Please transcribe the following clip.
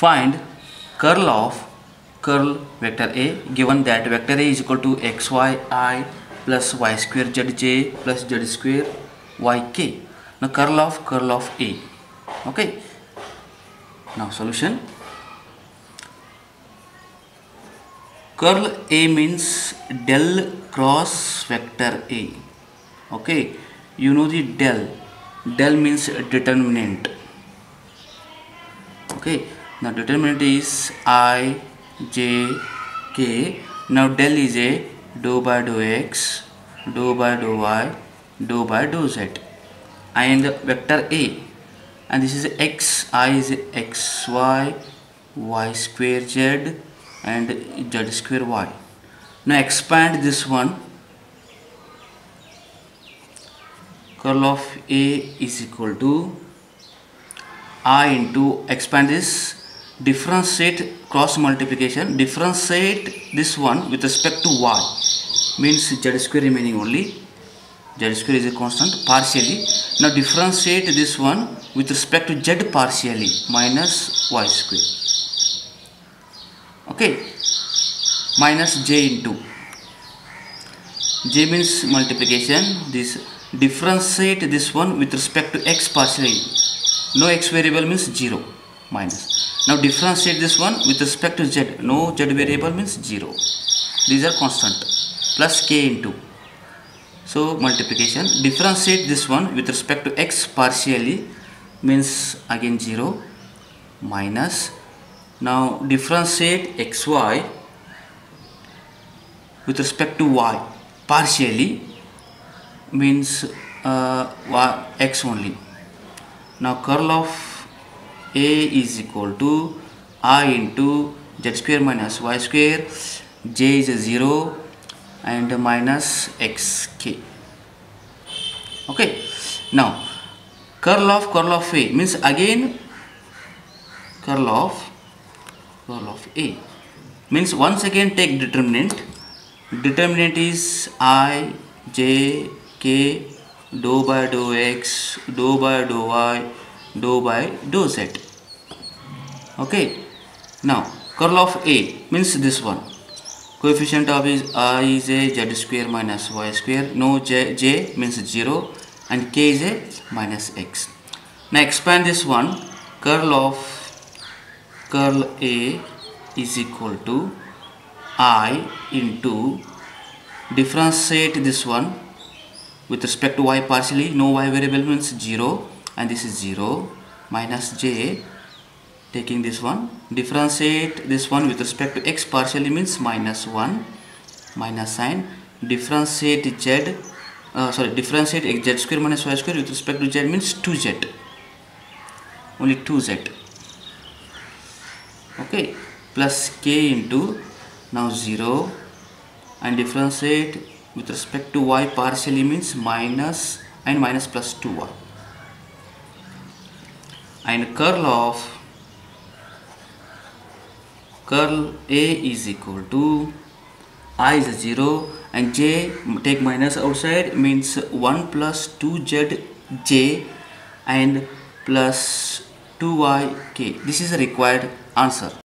find curl of curl vector a given that vector a is equal to xy i plus y square zj plus z square yk now curl of curl of a. Okay. Now solution. Curl a means del cross vector a. Okay. You know the del. Del means determinant. Okay now determinant is i j k. Now del is a dou by dou x dou by dou y dou by dou z. And the vector a. And this is x i is x y y square z and z square y. Now expand this one. Curl of a is equal to i into expand this differentiate cross multiplication differentiate this one with respect to y. Means z square remaining only. Z square is a constant partially. Now differentiate this one with respect to z partially minus y square. Okay. Minus j into. J means multiplication. This differentiate this one with respect to x partially. No x variable means 0 minus now differentiate this one with respect to z. No z variable means 0 these are constant. Plus k into. So multiplication. Differentiate this one with respect to x partially means again 0 minus. Now differentiate xy with respect to y partially means uh, y, x only. Now curl of a is equal to i into z square minus y square. J is a 0 and minus xk okay. Now curl of curl of a means again curl of curl of a. Means once again take determinant. Determinant is i j k dou by dou x dou by dou y dou by dou z. Okay. Now curl of a means this one. Coefficient of is i is a z square minus y square. No j, j means 0 and k is a minus x. Now expand this one. Curl of curl a is equal to i into differentiate this one with respect to y partially. No y variable means 0 and this is 0 minus j taking this one. Differentiate this one with respect to x partially means minus 1 minus sign. Differentiate z uh, sorry differentiate z square minus y square with respect to z means 2z only 2z okay plus k into now 0 and differentiate with respect to y partially means minus and minus plus 2y and curl of curl a is equal to i is 0 and j take minus outside means 1 plus 2z j and plus 2y k. This is the required answer